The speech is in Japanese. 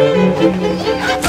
「みんな」